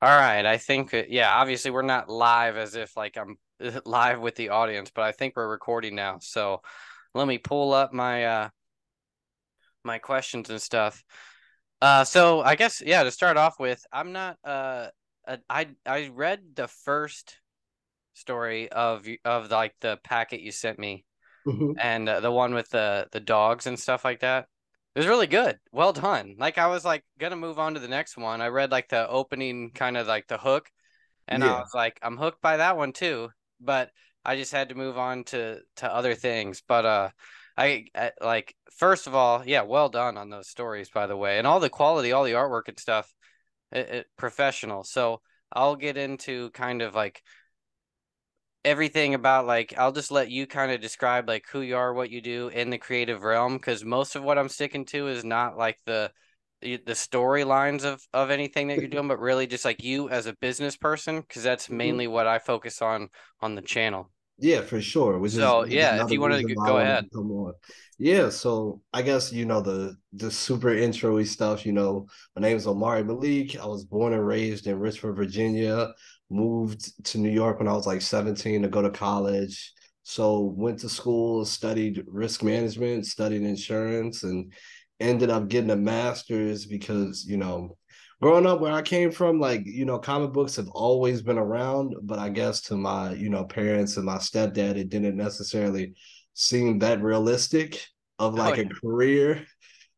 All right, I think uh, yeah, obviously we're not live as if like I'm live with the audience, but I think we're recording now. So let me pull up my uh my questions and stuff. Uh so I guess yeah, to start off with, I'm not uh I I read the first story of of like the packet you sent me hmm and uh, the one with the the dogs and stuff like that. It was really good. Well done. Like I was like gonna move on to the next one. I read like the opening kind of like the hook and I was like I'm hooked by that one too, but I just had to move on to to other things. But uh I, I like first of all, yeah, well done on those stories by the way. And all the quality, all the artwork and stuff, it, it professional. So I'll get into kind of like everything about like I'll just let you kind of describe like who you are, what you do in the creative realm because most of what I'm sticking to is not like the the storylines of of anything that you're doing, but really just like you as a business person because that's hmm mainly what I focus on on the channel. Yeah, for sure. Which is So is yeah, if you want to go ahead. come on. Yeah, so I guess you know the the super intro stuff. You know, my name is Omari Malik. I was born and raised in Richmond, Virginia. Moved to New York when I was like 17 to go to college. So went to school, studied risk management, studied insurance, and ended up getting a master's because you know growing up where I came from, like, you know, comic books have always been around, but I guess to my, you know, parents and my stepdad, it didn't necessarily seem that realistic of Oh like a career.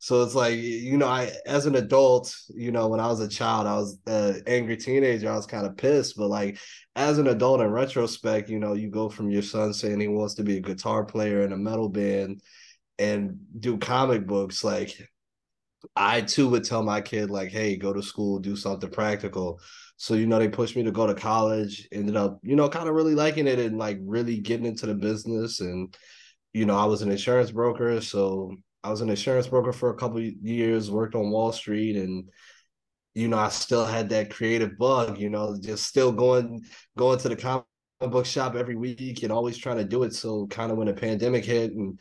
So it's like, you know, I, as an adult, you know, when I was a child, I was an angry teenager. I was kind of pissed, but like as an adult in retrospect, you know, you go from your son saying he wants to be a guitar player in a metal band and do comic books. Like I too would tell my kid like, "Hey, go to school, do something practical." So you know, they pushed me to go to college. Ended up, you know, kind of really liking it and like really getting into the business. And you know, I was an insurance broker, so I was an insurance broker for a couple years. Worked on Wall Street, and you know, I still had that creative bug. You know, just still going going to the comic book shop every week and always trying to do it. So kind of when the pandemic hit and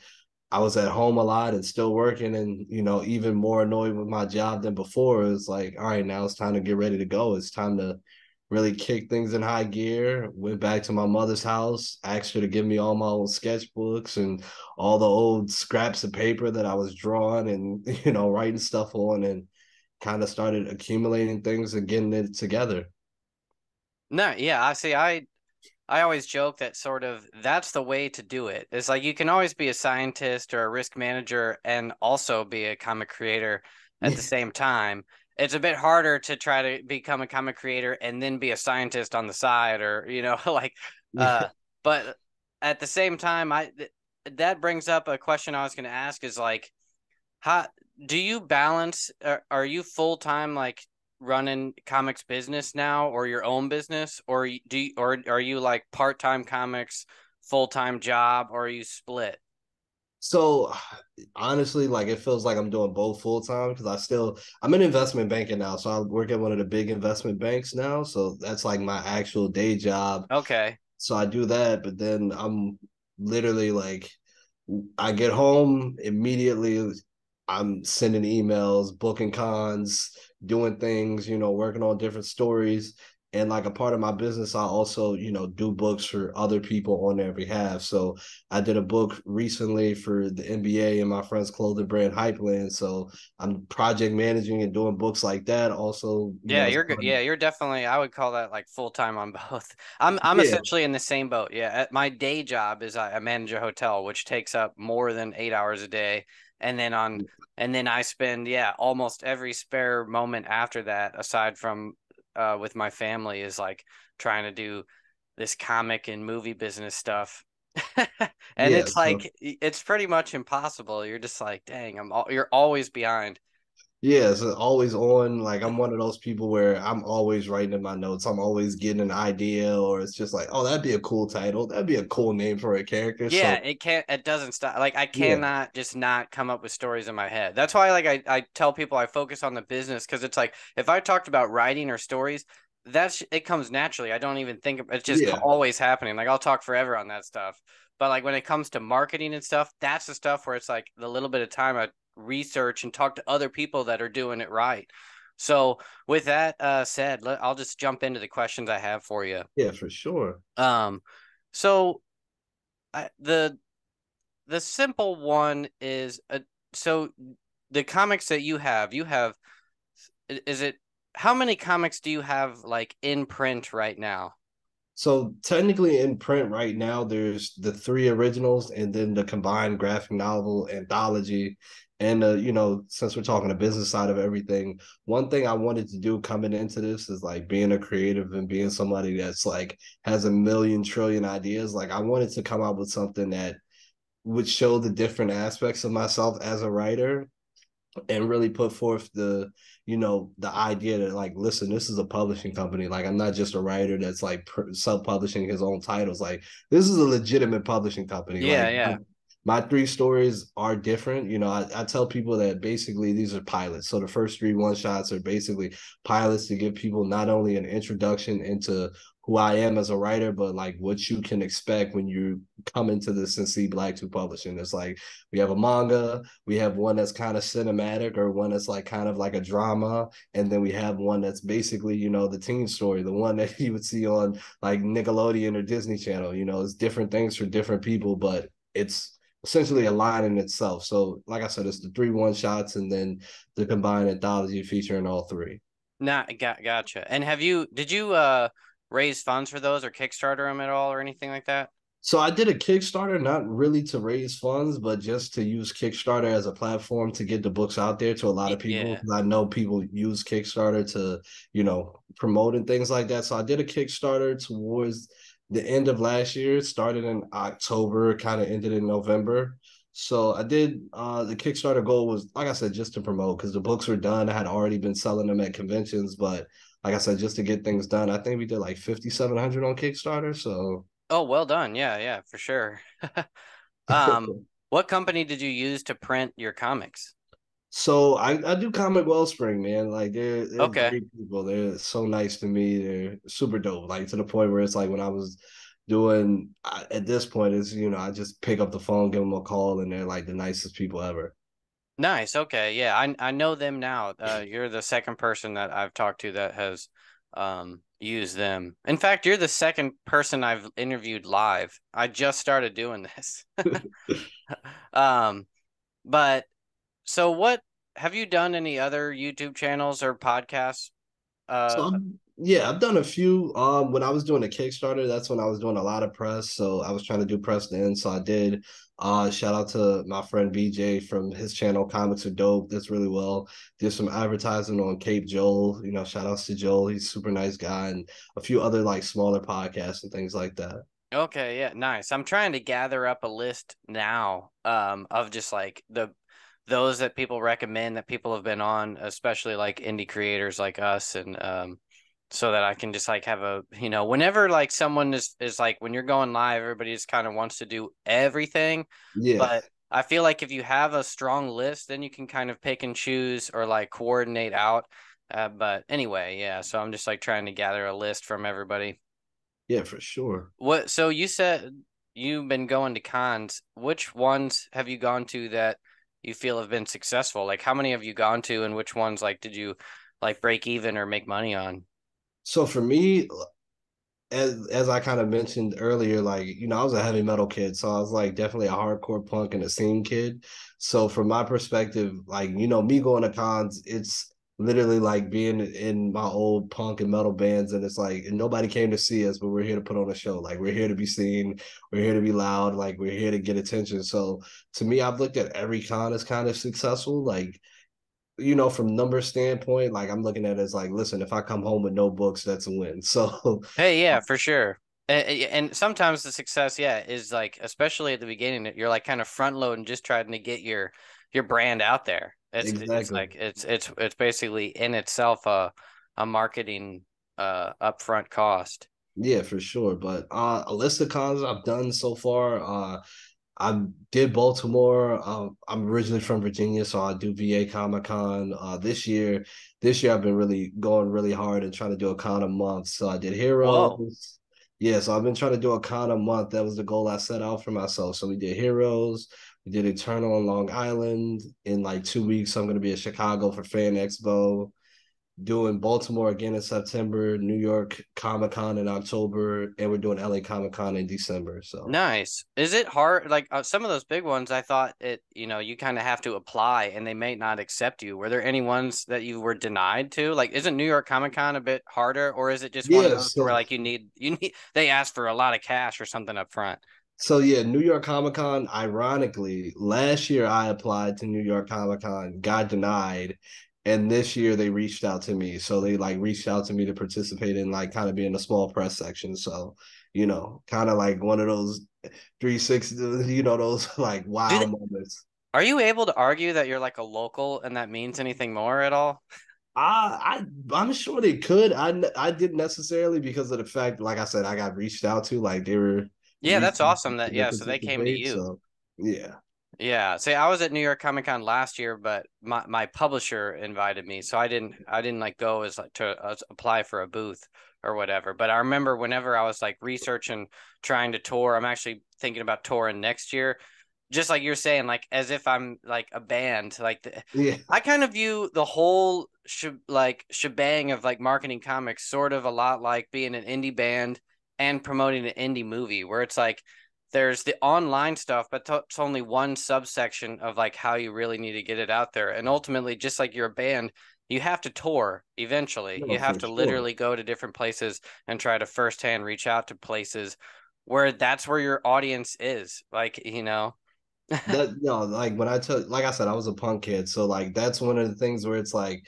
I was at home a lot and still working and, you know, even more annoyed with my job than before. It's like, all right, now it's time to get ready to go. It's time to really kick things in high gear. Went back to my mother's house, asked her to give me all my old sketchbooks and all the old scraps of paper that I was drawing and, you know, writing stuff on and kind of started accumulating things and getting it together. No, yeah, I see. I I always joke that sort of that's the way to do it. It's like you can always be a scientist or a risk manager and also be a comic creator at the same time. It's a bit harder to try to become a comic creator and then be a scientist on the side or, you know, like uh but at the same time I th- that brings up a question I was going to ask is like how do you balance are, are you full-time like running comics business now or your own business or do you, or are you like part-time comics full-time job or are you split So honestly, like it feels like I'm doing both full time because I still I'm in investment banking now. So I work at one of the big investment banks now. So that's like my actual day job. okay So I do that, but then I'm literally like I get home immediately. I'm sending emails, booking cons, doing things, you know, working on different stories. And like a part of my business, I also, you know, do books for other people on their behalf. So I did a book recently for the NBA and my friend's clothing brand Hypeland. So I'm project managing and doing books like that. Also, you yeah know, you're good yeah you're definitely i would call that like full-time on both i'm i'm yeah, essentially in the same boat yeah At- my day job is I manage a hotel which takes up more than eight hours a day and then on and then i spend yeah almost every spare moment after that aside from uh with my family is like trying to do this comic and movie business stuff. And yeah. it's So like it's pretty much impossible. You're just like dang i'm all, you're always behind Yeah, it's always on. Like I'm one of those people where I'm always writing in my notes. I'm always getting an idea, or it's just like, oh, that'd be a cool title. That'd be a cool name for a character. Yeah, So it can't it doesn't stop. Like I yeah, cannot just not come up with stories in my head. That's why like I, I tell people I focus on the business because it's like if I talked about writing or stories, that's it comes naturally. I don't even think it's just yeah, always happening. Like I'll talk forever on that stuff. But like when it comes to marketing and stuff, that's the stuff where it's like the little bit of time I research and talk to other people that are doing it right. So with that uh, said, let, I'll just jump into the questions I have for you. Yeah, for sure. Um, so I, the the simple one is uh, so the comics that you have, you have is it how many comics do you have like in print right now? So technically in print right now, there's the three originals and then the combined graphic novel anthology. And uh, you know, since we're talking the business side of everything, one thing I wanted to do coming into this is like being a creative and being somebody that's like has a million trillion ideas. Like I wanted to come up with something that would show the different aspects of myself as a writer and really put forth the you know the idea that like listen this is a publishing company. Like i'm not just a writer that's like self-publishing his own titles. Like this is a legitimate publishing company. Yeah like, yeah my three stories are different. You know, I, I tell people that basically these are pilots. So the first three one shots are basically pilots to give people not only an introduction into who I am as a writer, but like what you can expect when you come into this and see Blacktooth Publishing. It's like we have a manga, we have one that's kind of cinematic or one that's like kind of like a drama, and then we have one that's basically, you know, the teen story, the one that you would see on like Nickelodeon or Disney Channel. You know, it's different things for different people, but it's essentially a line in itself. So, like I said, it's the three one shots and then the combined anthology featuring all three. Nah, got gotcha. And have you did you uh raise funds for those or Kickstarter them at all or anything like that? So I did a Kickstarter, not really to raise funds, but just to use Kickstarter as a platform to get the books out there to a lot of people. Yeah. I know people use Kickstarter to, you know, promote and things like that. So I did a Kickstarter towards the end of last year. started in October, kind of ended in November. So I did uh the Kickstarter goal was like I said, just to promote because the books were done. I had already been selling them at conventions, but like I said, just to get things done. I think we did like 5,700 on Kickstarter. So, oh, well done. Yeah, yeah, for sure. um, what company did you use to print your comics? So I, I do Comic Wellspring, man. Like they're, they're okay. great people. They're so nice to me. They're super dope. Like to the point where it's like when I was doing at this point is you know I just pick up the phone, give them a call, and they're like the nicest people ever. Nice. Okay. Yeah, I I know them now. Uh, you're the second person that I've talked to that has um used them. In fact, you're the second person I've interviewed live. I just started doing this. um, but so what have you done any other YouTube channels or podcasts? Uh, so yeah, I've done a few. Um, when I was doing a Kickstarter, that's when I was doing a lot of press. So I was trying to do press then. So I did. Uh, shout out to my friend BJ from his channel, Comics Are Dope. That's really well. Did some advertising on Cape Joel. You know, shout outs to Joel. He's super nice guy, and a few other like smaller podcasts and things like that. Okay, yeah, nice. I'm trying to gather up a list now um of just like the those that people recommend that people have been on, especially like indie creators like us and um so that I can just like have a you know whenever like someone is is like when you're going live everybody just kind of wants to do everything. Yeah but I feel like if you have a strong list then you can kind of pick and choose or like coordinate out uh, but anyway yeah so I'm just like trying to gather a list from everybody. Yeah for sure. What so you said you've been going to cons. Which ones have you gone to that you feel have been successful like how many have you gone to and which ones like did you like break even or make money on so for me, as as I kind of mentioned earlier, like you know, I was a heavy metal kid, so I was like definitely a hardcore punk and a scene kid. So from my perspective, like you know, me going to cons, it's literally like being in my old punk and metal bands, and it's like nobody came to see us, but we're here to put on a show. Like we're here to be seen, we're here to be loud, like we're here to get attention. So to me, I've looked at every con as kind of successful. Like you know, from number standpoint, like I'm looking at it as like, listen, if I come home with no books, that's a win. So hey, yeah, for sure. And, and sometimes the success, yeah, is like especially at the beginning, you're like kind of front loading, just trying to get your your brand out there. It's, exactly. it's like it's it's it's basically in itself a a marketing uh upfront cost. Yeah, for sure. But uh a list of cons I've done so far, uh I did Baltimore. Um, I'm originally from Virginia, so I do VA Comic Con. Uh, this year, this year I've been really going really hard and trying to do a con a month. So I did Heroes. Whoa. Yeah, so I've been trying to do a con a month. That was the goal I set out for myself. So we did Heroes. We did Eternal on Long Island. In like two weeks, I'm going to be in Chicago for Fan Expo. doing Baltimore again in September, New York Comic Con in October, and we're doing LA Comic Con in December. So nice. Is it hard? Like uh, some of those big ones, I thought it. You know, you kind of have to apply, and they may not accept you. Were there any ones that you were denied to? Like, isn't New York Comic Con a bit harder, or is it just one of those so, where like you need you need they ask for a lot of cash or something up front? So yeah, New York Comic Con. Ironically, last year I applied to New York Comic Con, got denied, and this year they reached out to me so they like reached out to me to participate in like kind of being a small press section so you know kind of like one of those 360 you know those like wow they, moments are you able to argue that you're like a local and that means anything more at all I, I I'm sure they could. I I didn't necessarily because of the fact, like I said, I got reached out to. Like they were. Yeah, that's awesome. That yeah, so they came to you. So, yeah. Yeah. See, I was at New York Comic Con last year, but my, my publisher invited me, so I didn't I didn't like go as like to uh, apply for a booth or whatever. But I remember whenever I was like researching, trying to tour, I'm actually thinking about touring next year. Just like you're saying, like as if I'm like a band, like the, yeah. I kind of view the whole sh- like shebang of like marketing comics sort of a lot like being an indie band and promoting an indie movie, where it's like there's the online stuff, but it's only one subsection of like how you really need to get it out there. And ultimately, just like you're a band, you have to tour eventually. No, you have to sure. literally go to different places and try to firsthand reach out to places where that's where your audience is. Like, you know, that no, like when I took, like I said, I was a punk kid, so like that's one of the things where it's like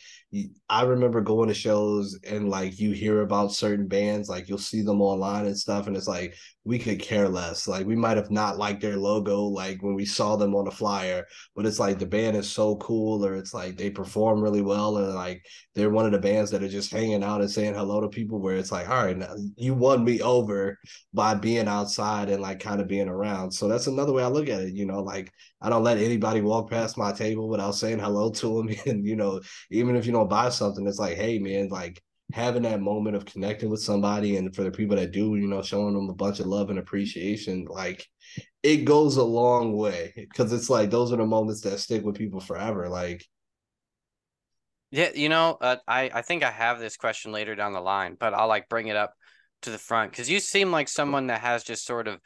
I remember going to shows and like you hear about certain bands, like you'll see them online and stuff, and it's like we could care less. Like we might have not liked their logo, like when we saw them on a flyer, but it's like the band is so cool, or it's like they perform really well, and like they're one of the bands that are just hanging out and saying hello to people. Where it's like, all right, now you won me over by being outside and like kind of being around. So that's another way I look at it. You know, like I don't let anybody walk past my table without saying hello to them, and you know, even if you know don't buy something, it's like, hey man, like having that moment of connecting with somebody and for the people that do, you know, showing them a bunch of love and appreciation, like it goes a long way because it's like those are the moments that stick with people forever. Like yeah, you know, uh, I I think I have this question later down the line, but I'll like bring it up to the front because you seem like someone that has just sort of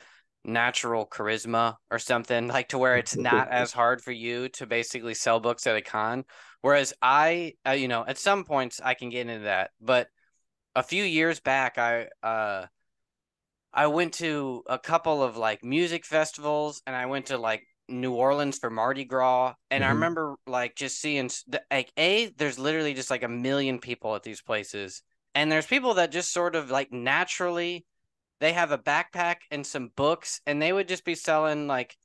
natural charisma or something like to where it's not as hard for you to basically sell books at a con. Whereas i uh, you know at some points i can get into that but a few years back i uh i went to a couple of like music festivals and i went to like new orleans for mardi gras. And mm-hmm. i remember like just seeing the, like a there's literally just like a million people at these places. And there's people that just sort of like naturally they have a backpack and some books and they would just be selling like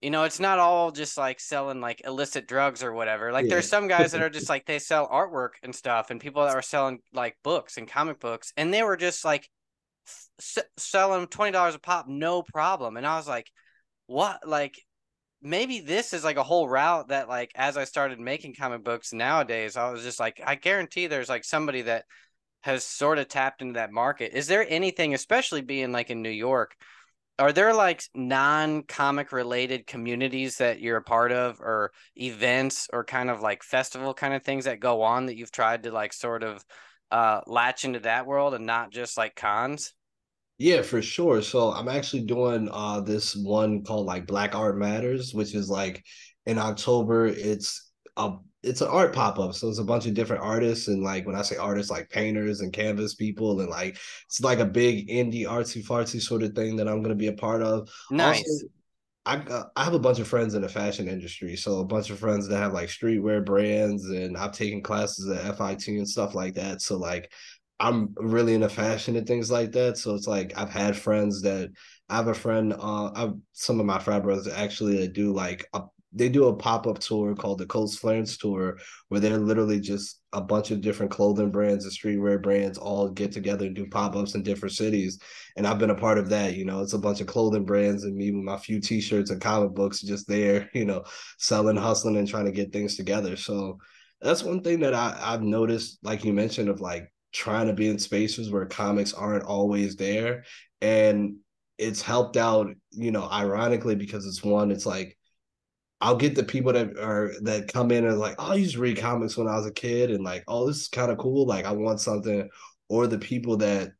you know it's not all just like selling like illicit drugs or whatever. Like yeah. there's some guys that are just like they sell artwork and stuff and people that are selling like books and comic books and they were just like s- selling $20 a pop no problem. And i was like what? Like maybe this is like a whole route that like as i started making comic books nowadays i was just like i guarantee there's like somebody that has sort of tapped into that market. Is there anything, especially being like in New York, are there like non-comic related communities that you're a part of or events or kind of like festival kind of things that go on that you've tried to like sort of uh latch into that world and not just like cons? Yeah, for sure. So I'm actually doing uh this one called like Black Art Matters, which is like in October. It's a it's an art pop up. So it's a bunch of different artists. And like when I say artists, like painters and canvas people, and like it's like a big indie artsy fartsy sort of thing that I'm going to be a part of. Nice. Also, I uh, I have a bunch of friends in the fashion industry, so a bunch of friends that have like streetwear brands, and I've taken classes at FIT and stuff like that. So like, I'm really into fashion and things like that. So it's like I've had friends that I have a friend. Uh, I've some of my frat brothers actually that do like a they do a pop-up tour called the Coast Flares Tour, where they're literally just a bunch of different clothing brands and streetwear brands all get together and do pop-ups in different cities. And I've been a part of that. You know, it's a bunch of clothing brands and me with my few t-shirts and comic books just there, you know, selling, hustling, and trying to get things together. So that's one thing that I, I've noticed, like you mentioned, of like trying to be in spaces where comics aren't always there. And it's helped out, you know, ironically, because it's one, it's like I'll get the people that are that come in and like, oh, I used to read comics when I was a kid, and like, oh, this is kind of cool. Like, I want something, or the people that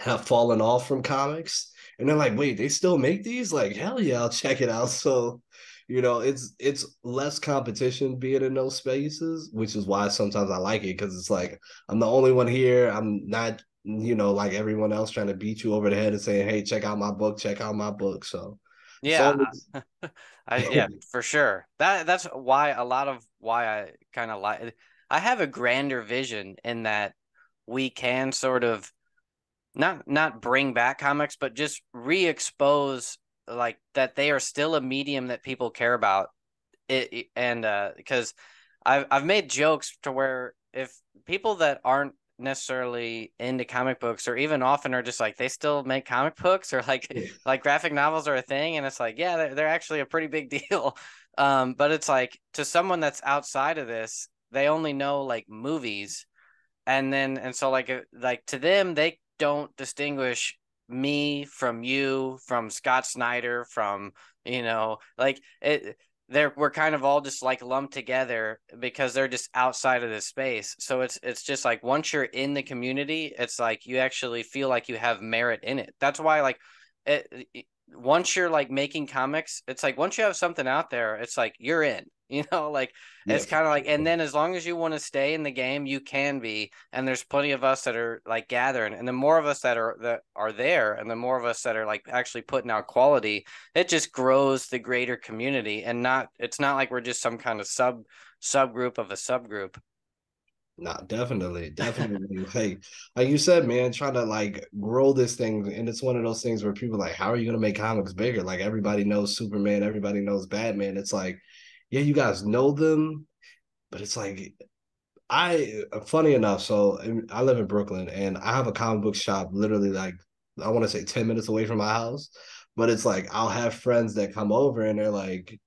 have fallen off from comics, and they're like, wait, they still make these? Like, hell yeah, I'll check it out. So, you know, it's it's less competition being in those spaces, which is why sometimes I like it because it's like I'm the only one here. I'm not, you know, like everyone else trying to beat you over the head and saying, hey, check out my book, check out my book. So yeah, I, yeah, for sure. That that's why a lot of why I kind of like. I have a grander vision in that we can sort of not not bring back comics, but just re-expose like that they are still a medium that people care about. It and uh, because I've I've made jokes to where if people that aren't necessarily into comic books or even often are just like they still make comic books or like yeah. like graphic novels are a thing and it's like yeah they're, they're actually a pretty big deal um but it's like to someone that's outside of this they only know like movies and then and so like like to them they don't distinguish me from you from Scott Snyder from you know like it they're we're kind of all just like lumped together because they're just outside of the space. So it's it's just like once you're in the community, it's like you actually feel like you have merit in it. That's why like it, once you're like making comics, it's like once you have something out there, it's like you're in. You know, like yeah. it's kind of like, and then as long as you want to stay in the game, you can be. And there's plenty of us that are like gathering, and the more of us that are that are there, and the more of us that are like actually putting out quality, it just grows the greater community. And not, it's not like we're just some kind of sub subgroup of a subgroup. No, definitely, definitely. like, like you said, man, trying to like grow this thing, and it's one of those things where people like, how are you gonna make comics bigger? Like everybody knows Superman, everybody knows Batman. It's like, yeah, you guys know them, but it's like, I uh, funny enough. So I live in Brooklyn, and I have a comic book shop, literally like I want to say ten minutes away from my house. But it's like I'll have friends that come over, and they're like,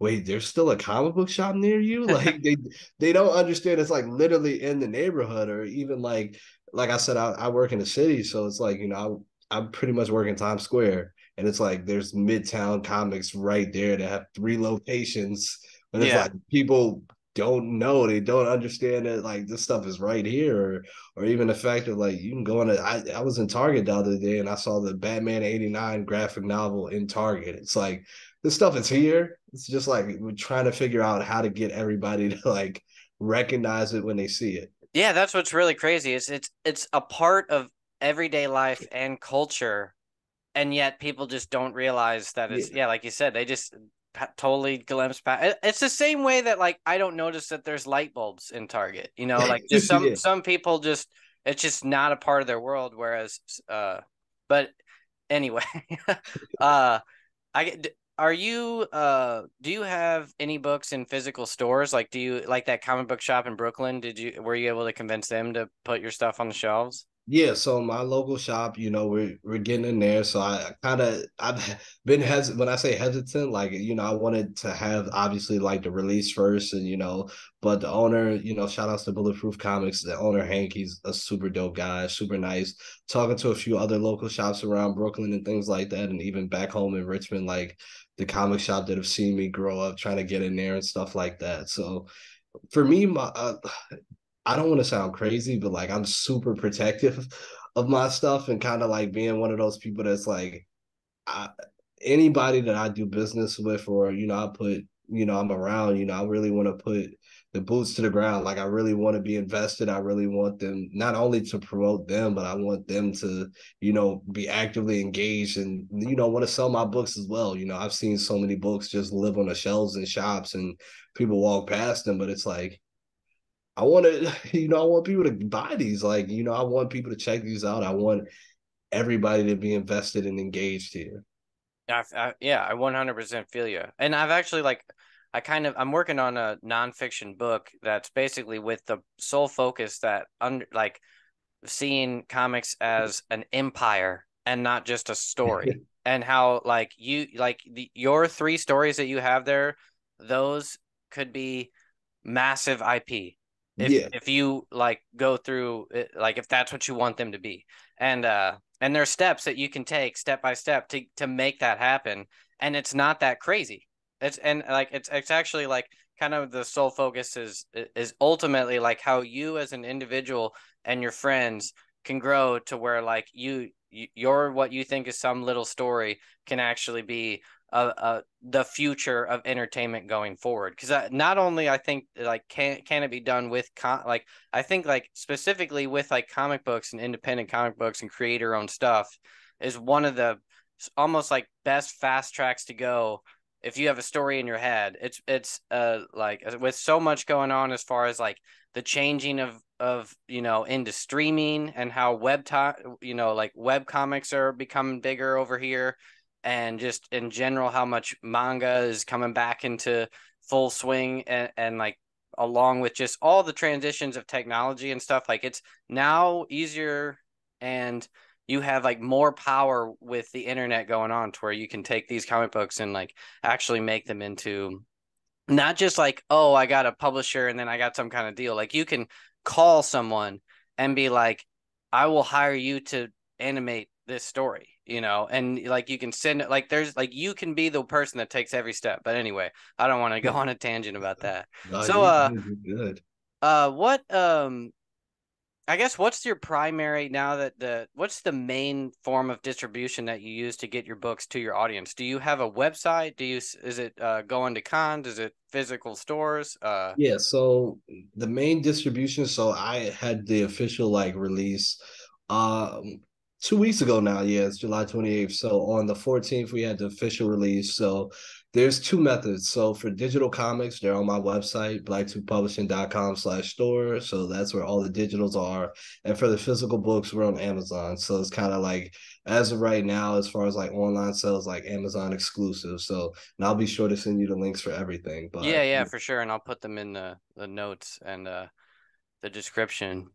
wait, there's still a comic book shop near you? Like they they don't understand it's like literally in the neighborhood or even like like I said, I, I work in the city, so it's like, you know, I, I'm pretty much working Times Square. And it's like there's Midtown Comics right there that have three locations. But it's yeah. like people don't know, they don't understand that like this stuff is right here, or or even the fact that like you can go on. A, I I was in Target the other day and I saw the Batman '89 graphic novel in Target. It's like this stuff is here. It's just like we're trying to figure out how to get everybody to like recognize it when they see it. Yeah, that's what's really crazy. Is it's it's a part of everyday life and culture, and yet people just don't realize that it's yeah, yeah like you said, they just totally glimpse past. It's the same way that like I don't notice that there's light bulbs in Target. You know, like just some yeah. some people just it's just not a part of their world. Whereas, uh, but anyway, uh, I are you uh do you have any books in physical stores like do you like that comic book shop in brooklyn did you were you able to convince them to put your stuff on the shelves yeah, so my local shop, you know, we're we're getting in there. So I kind of I've been hesitant when I say hesitant, like you know, I wanted to have obviously like the release first, and you know, but the owner, you know, shout outs to Bulletproof Comics, the owner Hank, he's a super dope guy, super nice. Talking to a few other local shops around Brooklyn and things like that, and even back home in Richmond, like the comic shop that have seen me grow up, trying to get in there and stuff like that. So for me, my uh, I don't want to sound crazy, but like I'm super protective of my stuff and kind of like being one of those people that's like I, anybody that I do business with or you know I put you know I'm around you know I really want to put the boots to the ground like I really want to be invested I really want them not only to promote them but I want them to you know be actively engaged and you know want to sell my books as well you know I've seen so many books just live on the shelves in shops and people walk past them but it's like I want to, you know, I want people to buy these. Like, you know, I want people to check these out. I want everybody to be invested and engaged here. I, I, yeah, I 100% feel you. And I've actually like, I kind of I'm working on a nonfiction book that's basically with the sole focus that under like seeing comics as an empire and not just a story, and how like you like the, your three stories that you have there, those could be massive IP if yeah. if you like go through it, like if that's what you want them to be. And uh and there's steps that you can take step by step to to make that happen. And it's not that crazy It's and like it's it's actually like kind of the sole focus is is ultimately like how you as an individual and your friends can grow to where like you your what you think is some little story can actually be uh, uh the future of entertainment going forward. Because not only i think like can can it be done with con- like i think like specifically with like comic books and independent comic books and creator owned stuff is one of the almost like best fast tracks to go if you have a story in your head it's it's uh like with so much going on as far as like the changing of of you know into streaming and how web to- you know like web comics are becoming bigger over here and just in general how much manga is coming back into full swing and, and like along with just all the transitions of technology and stuff like it's now easier and you have like more power with the internet going on to where you can take these comic books and like actually make them into not just like oh i got a publisher and then i got some kind of deal. Like you can call someone and be like i will hire you to animate this story you know? And like you can send it like there's like you can be the person that takes every step. But anyway i don't want to go on a tangent about that. No, so uh good. uh what um I guess what's your primary now that the what's the main form of distribution that you use to get your books to your audience? Do you have a website? Do you is it uh, going to cons? Is it physical stores? Uh, yeah. So the main distribution. So I had the official like release, um, two weeks ago now. Yeah, it's July twenty eighth. So on the fourteenth we had the official release. So there's two methods. So for digital comics, they're on my website, blacktoothpublishing.com slash store. So that's where all the digitals are. And for the physical books, we're on Amazon. So it's kind of like as of right now, as far as like online sales, like Amazon exclusive. So and I'll be sure to send you the links for everything. But yeah, yeah, for sure. And I'll put them in the, the notes and uh the description.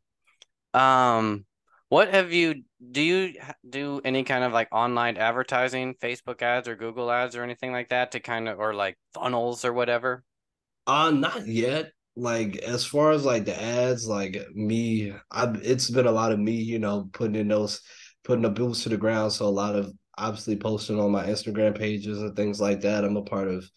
Um what have you do you do any kind of like online advertising, Facebook ads or Google ads or anything like that to kind of or like funnels or whatever? Uh not yet. Like as far as like the ads, like me, I it's been a lot of me, you know, putting in those putting the boots to the ground. So a lot of obviously posting on my Instagram pages and things like that. I'm a part of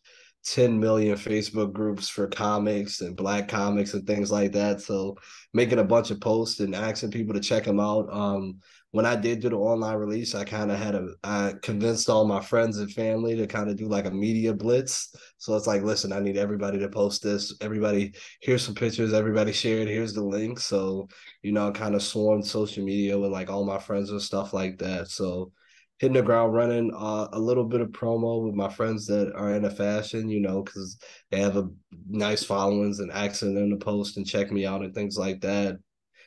10 million Facebook groups for comics and black comics and things like that. So making a bunch of posts and asking people to check them out. Um, when I did do the online release, I kind of had a I convinced all my friends and family to kind of do like a media blitz. So it's like, listen, I need everybody to post this. Everybody, here's some pictures. Everybody shared. Here's the link. So you know, kind of swarmed social media with like all my friends and stuff like that. So hitting the ground running. Uh, a little bit of promo with my friends that are in into fashion, you know, because they have a nice followings and asking them to post and check me out and things like that.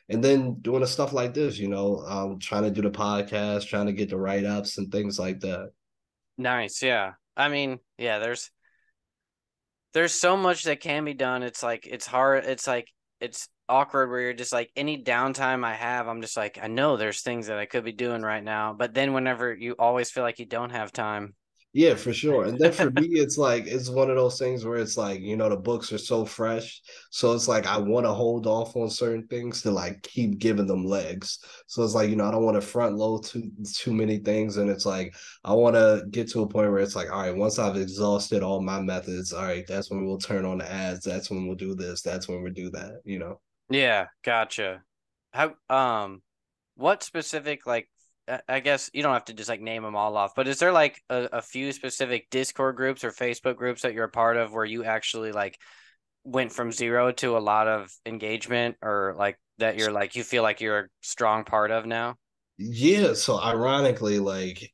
And then doing the stuff like this, you know, um, trying to do the podcast, trying to get the write ups and things like that. Nice, yeah. I mean, yeah, there's there's so much that can be done. It's like it's hard. It's like it's awkward where you're just like any downtime I have, I'm just like, I know there's things that I could be doing right now. But then whenever you always feel like you don't have time. Yeah, for sure. And then for me, it's like it's one of those things where it's like, you know, the books are so fresh. So it's like I want to hold off on certain things to like keep giving them legs. So it's like, you know, I don't want to front load too too many things. And it's like I want to get to a point where it's like, all right, once I've exhausted all my methods, all right, that's when we'll turn on the ads. That's when we'll do this. That's when we'll do that, you know. Yeah, gotcha. How um what specific like I guess you don't have to just like name them all off, but is there like a, a few specific Discord groups or Facebook groups that you're a part of where you actually like went from zero to a lot of engagement or like that you're like you feel like you're a strong part of now? Yeah, so ironically, like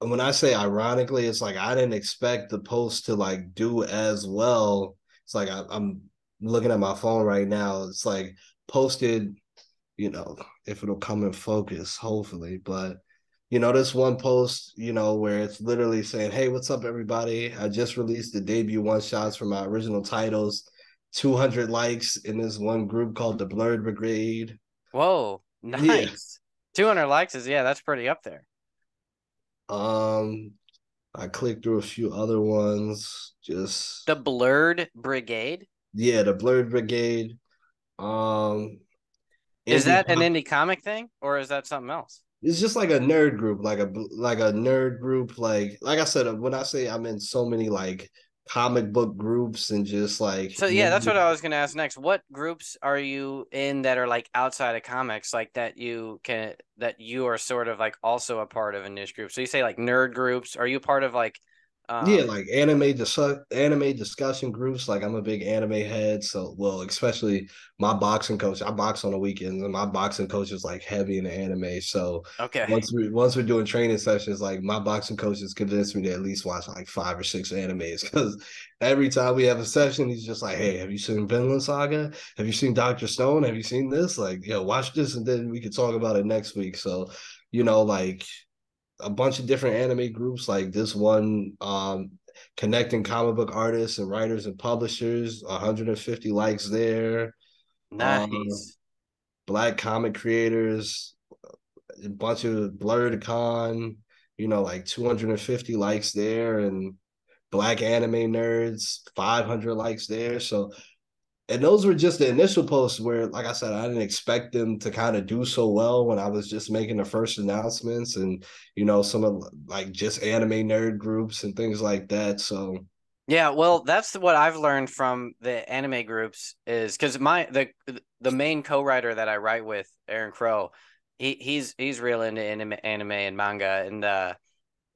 when I say ironically, it's like I didn't expect the post to like do as well. It's like I, I'm looking at my phone right now. It's like posted, you know, if it'll come in focus, hopefully. But you know, this one post, you know, where it's literally saying, Hey, what's up, everybody? I just released the debut one shots for my original titles. 200 likes in this one group called the Blurred Brigade. Whoa, nice. Yeah. 200 likes is, yeah, that's pretty up there. Um, I clicked through a few other ones. Just the Blurred Brigade yeah, the Blurred Brigade. Um, is that an indie comic thing or is that something else? It's just like a nerd group, like a like a nerd group. Like like I said, when I say I'm in so many like comic book groups and just like so yeah that's what i was gonna ask next what groups are you in that are like outside of comics like that you can that you are sort of like also a part of a niche group so you say like nerd groups are you part of like um, yeah, like anime dis- anime discussion groups. Like I'm a big anime head, so well, especially my boxing coach. I box on the weekends, and my boxing coach is like heavy in the anime. So okay, once we once we're doing training sessions, like my boxing coach has convinced me to at least watch like five or six animes because every time we have a session, he's just like, "Hey, have you seen Vinland Saga? Have you seen Doctor Stone? Have you seen this? Like, yo, watch this, and then we can talk about it next week." So, you know, like a bunch of different anime groups like this one um connecting comic book artists and writers and publishers 150 likes there. Nice. Um, black comic creators a bunch of blurred con you know like 250 likes there and black anime nerds 500 likes there. So and those were just the initial posts where like i said i didn't expect them to kind of do so well when i was just making the first announcements and you know some of like just anime nerd groups and things like that so. Yeah well that's what i've learned from the anime groups is because my the the main co-writer that i write with aaron crow he he's he's real into anime, anime and manga and uh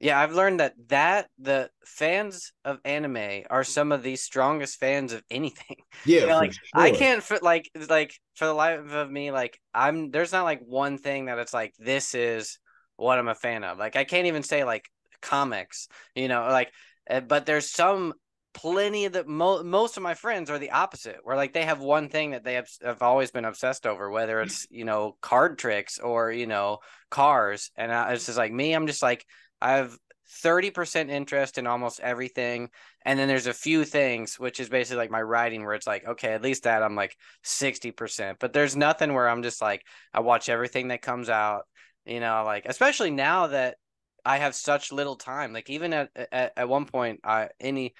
yeah, I've learned that that the fans of anime are some of the strongest fans of anything. Yeah, you know, like sure. I can't fit like like for the life of me, like I'm there's not like one thing that it's like this is what I'm a fan of. Like I can't even say like comics, you know, like uh, but there's some plenty of the mo- most of my friends are the opposite where like they have one thing that they have, have always been obsessed over whether it's you know card tricks or you know cars and I, it's just like me i'm just like I have 30% interest in almost everything. And then there's a few things, which is basically like my writing, where it's like, okay, at least that I'm like 60%. But there's nothing where I'm just like, I watch everything that comes out, you know, like, especially now that I have such little time. Like, even at, at, at one point, I, any,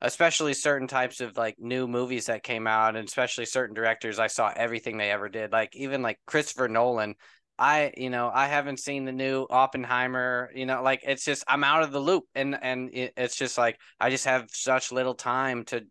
especially certain types of like new movies that came out and especially certain directors i saw everything they ever did like even like christopher nolan I, you know, I haven't seen the new Oppenheimer, you know, like it's just I'm out of the loop and and it's just like I just have such little time to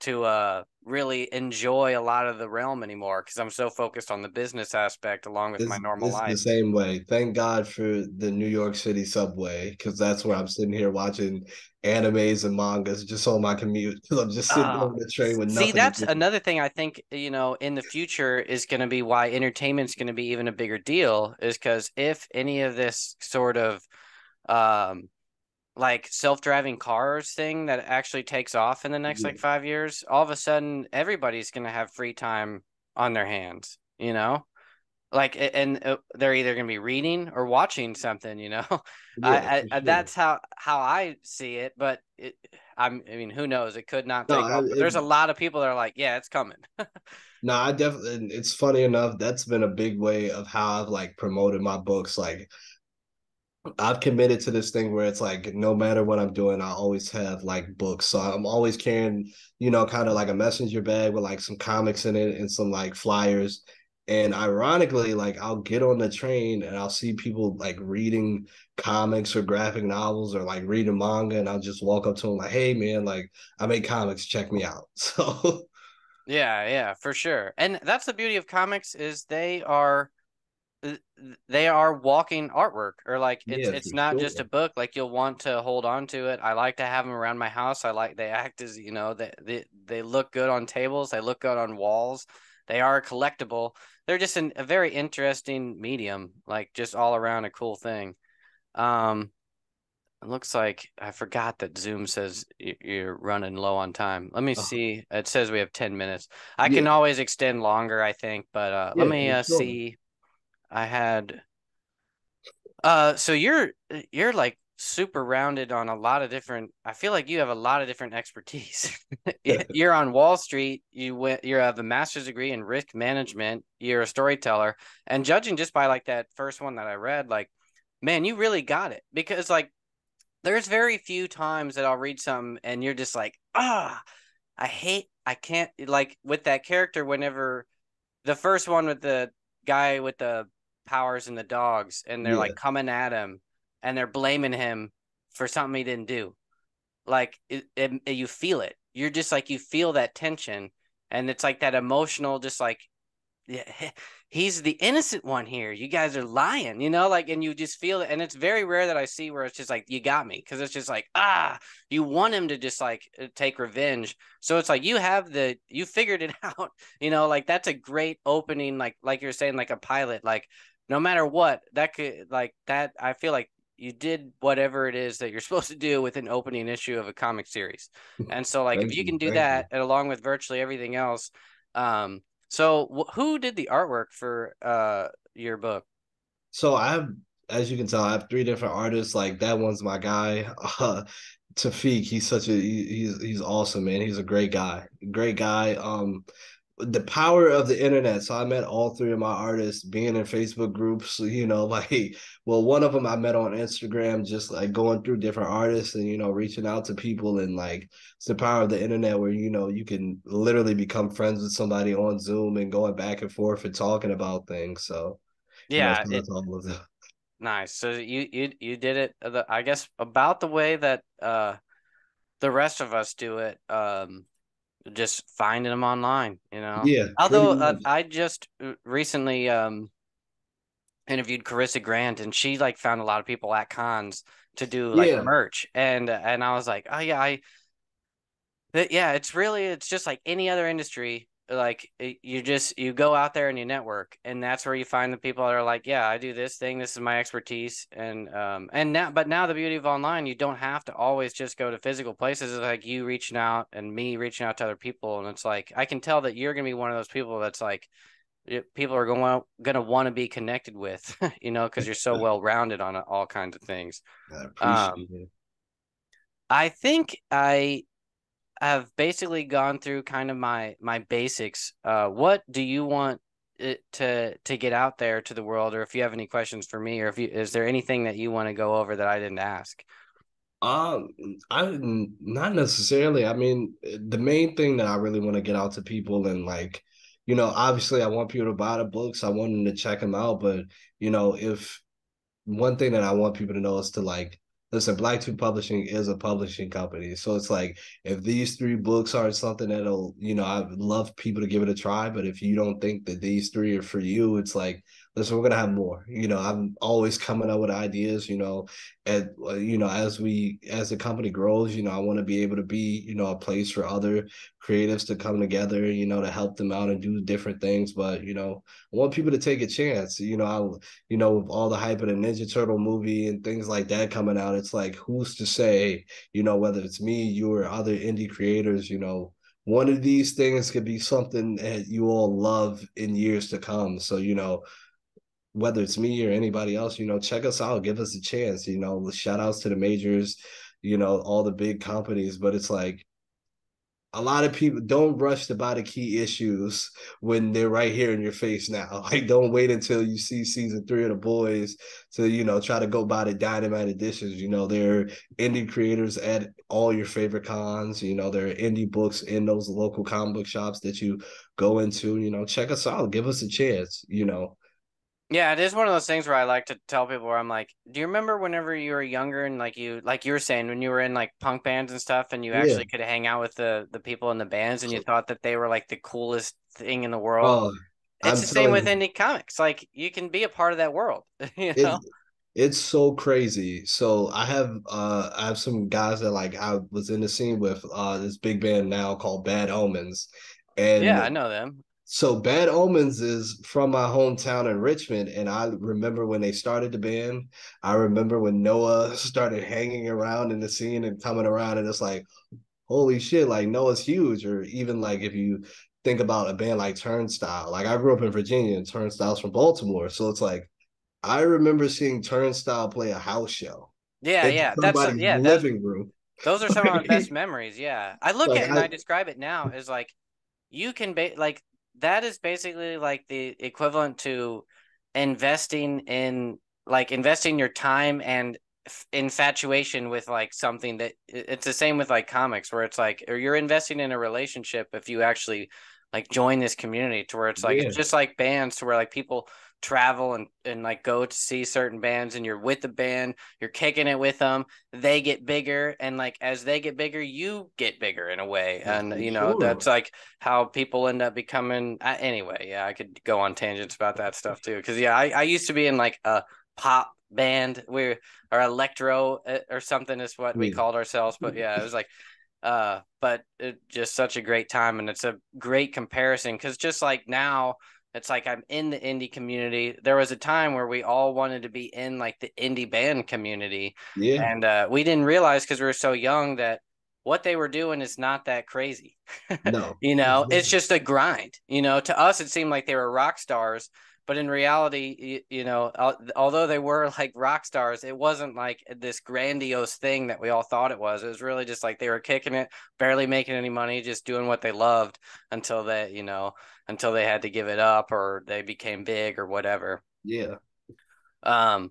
to uh really enjoy a lot of the realm anymore because I'm so focused on the business aspect along with my normal life. The same way. Thank God for the New York City subway because that's where I'm sitting here watching animes and mangas just on my commute because I'm just sitting uh, on the train with nothing. See, that's another thing I think you know in the future is going to be why entertainment's going to be even a bigger deal is because if any of this sort of um like self-driving cars thing that actually takes off in the next yeah. like five years all of a sudden everybody's gonna have free time on their hands you know like and uh, they're either gonna be reading or watching something you know yeah, I, I sure. that's how how i see it but it, I'm, i mean who knows it could not take no, off it, there's a lot of people that are like yeah it's coming no i definitely it's funny enough that's been a big way of how i've like promoted my books like I've committed to this thing where it's like no matter what I'm doing, I always have like books. So I'm always carrying, you know, kind of like a messenger bag with like some comics in it and some like flyers. And ironically, like I'll get on the train and I'll see people like reading comics or graphic novels or like reading manga, and I'll just walk up to them like, "Hey, man, like I make comics, check me out." So, yeah, yeah, for sure. And that's the beauty of comics is they are they are walking artwork or like it's yeah, it's not sure. just a book like you'll want to hold on to it. I like to have them around my house. I like they act as you know they they, they look good on tables. They look good on walls. They are collectible. They're just an, a very interesting medium like just all around a cool thing. Um it looks like i forgot that zoom says you're running low on time. Let me oh. see. It says we have 10 minutes. I yeah. can always extend longer i think but uh yeah, let me uh, sure. see I had uh so you're you're like super rounded on a lot of different I feel like you have a lot of different expertise. you're on Wall Street, you went you have a master's degree in risk management, you're a storyteller, and judging just by like that first one that I read, like, man, you really got it. Because like there's very few times that I'll read something and you're just like, ah, I hate I can't like with that character whenever the first one with the guy with the powers and the dogs, and they're yeah. like coming at him, and they're blaming him for something he didn't do. like it, it, you feel it. You're just like you feel that tension, and it's like that emotional, just like yeah, he's the innocent one here. You guys are lying, you know, like, and you just feel it. And it's very rare that I see where it's just like, you got me. Cause it's just like, ah, you want him to just like uh, take revenge. So it's like, you have the, you figured it out, you know, like that's a great opening. Like, like you're saying, like a pilot, like no matter what, that could, like that, I feel like you did whatever it is that you're supposed to do with an opening issue of a comic series. And so, like, if you, can do that, you. and along with virtually everything else, um, so wh- who did the artwork for uh your book? So I have, as you can tell, I have three different artists. Like that one's my guy, uh, Tafik. He's such a he, he's he's awesome, man. He's a great guy, great guy. Um, the power of the internet. So I met all three of my artists being in Facebook groups, you know, like well, one of them I met on Instagram, just like going through different artists and you know, reaching out to people and like it's the power of the internet where you know you can literally become friends with somebody on Zoom and going back and forth and talking about things. So yeah, you know, it, all of that. Nice. So you you you did it uh, I guess about the way that uh the rest of us do it. Um just finding them online, you know. Yeah. Although uh, I just uh, recently um interviewed Carissa Grant, and she like found a lot of people at cons to do like yeah. merch, and and I was like, oh yeah, I. yeah, it's really it's just like any other industry like you just you go out there and you network and that's where you find the people that are like yeah i do this thing this is my expertise and um and now but now the beauty of online you don't have to always just go to physical places it's like you reaching out and me reaching out to other people and it's like i can tell that you're gonna be one of those people that's like people are going gonna want to be connected with you know because you're so well rounded on all kinds of things. I, um, I think i have basically gone through kind of my my basics. Uh, what do you want it to to get out there to the world, or if you have any questions for me, or if you is there anything that you want to go over that I didn't ask? Um, I not necessarily. I mean, the main thing that I really want to get out to people and like, you know, obviously I want people to buy the books. I want them to check them out, but you know, if one thing that I want people to know is to like listen, Blacktooth Publishing is a publishing company. So it's like if these three books are something that'll, you know, I would love people to give it a try. But if you don't think that these three are for you, it's like listen, we're gonna have more. You know, I'm always coming up with ideas. You know, and uh, you know, as we as the company grows, you know, I want to be able to be, you know, a place for other creatives to come together. You know, to help them out and do different things. But you know, I want people to take a chance. You know, I, you know, with all the hype of the Ninja Turtle movie and things like that coming out, it's like who's to say, you know, whether it's me, you, or other indie creators, you know one of these things could be something that you all love in years to come. So, you know, whether it's me or anybody else, you know, check us out, give us a chance. You know, shout outs to the majors, you know, all the big companies. But it's like a lot of people don't rush to buy the key issues when they're right here in your face now. Like, don't wait until you see season three of the boys to, you know, try to go buy the dynamite editions. You know, there are indie creators at all your favorite cons. You know, there are indie books in those local comic book shops that you go into. You know, check us out, give us a chance. You know, yeah, it is one of those things where I like to tell people where I'm like, do you remember whenever you were younger and like you like you were saying when you were in like punk bands and stuff and you yeah. actually could hang out with the the people in the bands and you thought that they were like the coolest thing in the world. Oh, it's I'm the same with indie comics. Like you can be a part of that world. You know? It, it's so crazy. So I have uh I have some guys that like I was in the scene with uh this big band now called Bad Omens. And yeah, I know them so Bad Omens is from my hometown in Richmond, and I remember when they started the band. I remember when Noah started hanging around in the scene and coming around, and it's like, holy shit, like Noah's huge. Or even like if you think about a band like Turnstile, like I grew up in Virginia, and Turnstile's from Baltimore, so it's like I remember seeing Turnstile play a house show. Yeah, yeah, that's a, yeah, living room. Those are some of my best memories. Yeah, I look like, at it and I, I describe it now as like you can be like that is basically like the equivalent to investing in like investing your time and infatuation with like something that it's the same with like comics where it's like or you're investing in a relationship if you actually like join this community to where it's like yeah. just like bands to where like people travel and and like go to see certain bands and you're with the band you're kicking it with them they get bigger and like as they get bigger you get bigger in a way and you know Sure. that's like how people end up becoming uh, anyway yeah i could go on tangents about that stuff too because yeah I, I used to be in like a pop band we or electro uh, or something is what we Yeah. called ourselves but yeah it was like uh but it just such a great time and it's a great comparison because just like now it's like i'm in the indie community there was a time where we all wanted to be in like the indie band community Yeah. and uh we didn't realize because we were so young that what they were doing is not that crazy No. you know it's just a grind you know to us it seemed like they were rock stars but in reality you, you know al- although they were like rock stars it wasn't like this grandiose thing that we all thought it was. It was really just like they were kicking it barely making any money just doing what they loved until they you know until they had to give it up or they became big or whatever. Yeah. um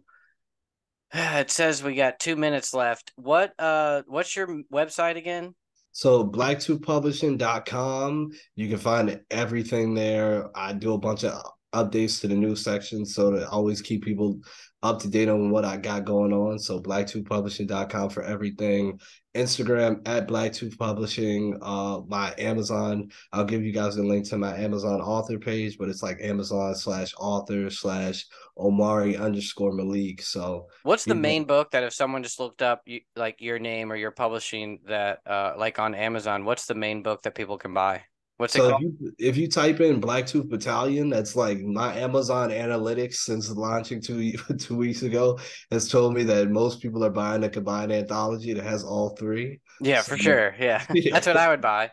it says we got two minutes left. What uh what's your website again? So blacktoothpublishing.com, you can find everything there. I do a bunch of updates to the news section so to always keep people up to date on what I got going on. So blacktoothpublishing.com for everything. Instagram at blacktooth publishing, uh my Amazon. I'll give you guys a link to my Amazon author page, but it's like Amazon slash author slash Omari underscore Malik. So What's the You know- main book that if someone just looked up you, like your name or your publishing that uh like on Amazon, what's the main book that people can buy? What's it So if you if you type in Blacktooth Battalion, that's like my Amazon analytics since launching two two weeks ago has told me that most people are buying a combined anthology that has all three. Yeah, for sure. Yeah. Yeah. That's what I would buy.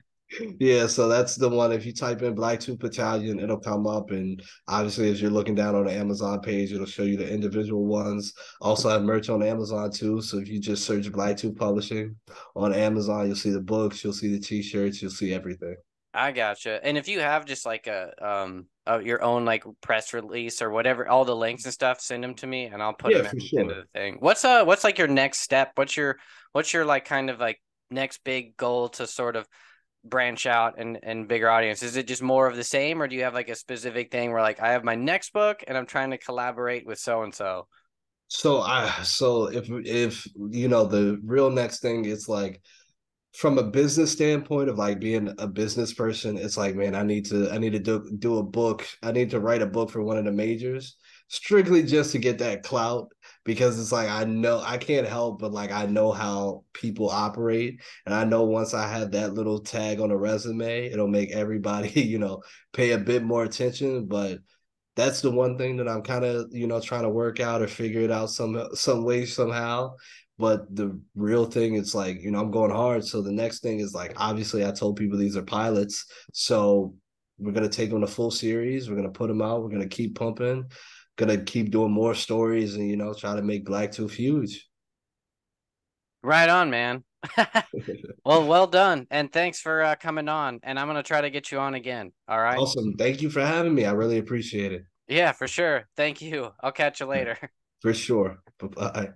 Yeah, so that's the one. If you type in Blacktooth Battalion, it'll come up, and obviously, as you're looking down on the Amazon page, it'll show you the individual ones. Also, have merch on Amazon too. So if you just search Blacktooth Publishing on Amazon, you'll see the books, you'll see the t-shirts, you'll see everything. I gotcha. And if you have just like a um uh, your own like press release or whatever, all the links and stuff, send them to me and I'll put Yeah, them for in, sure. into the thing. What's uh what's like your next step? What's your what's your like kind of like next big goal to sort of branch out and and bigger audience? Is it just more of the same or do you have like a specific thing where like I have my next book and I'm trying to collaborate with so and so? So I so if if you know the real next thing is like from a business standpoint of like being a business person, it's like man, I need to I need to do do a book. I need to write a book for one of the majors strictly just to get that clout because it's like I know I can't help but like I know how people operate and I know once I have that little tag on a resume, it'll make everybody, you know, pay a bit more attention, but that's the one thing that I'm kind of you know trying to work out or figure it out some some way somehow. But the real thing is like you know I'm going hard. So the next thing is like obviously I told people these are pilots, so we're gonna take them to full series. We're gonna put them out. We're gonna keep pumping. Gonna keep doing more stories and you know try to make black Blacktooth huge. Right on, man. well, well done. And thanks for uh, coming on. And I'm going to try to get you on again. All right. awesome. Thank you for having me. I really appreciate it. Yeah, for sure. Thank you. I'll catch you later. For sure. Bye bye.